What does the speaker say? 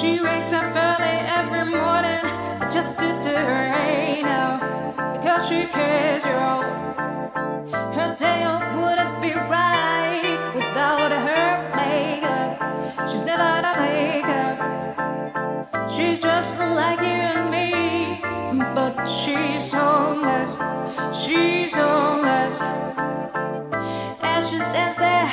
She wakes up early every morning just to do her now because she cares, yo. Her day wouldn't be right without her makeup. She's never done makeup. She's just like you and me, but she's homeless. She's homeless. As she stands there.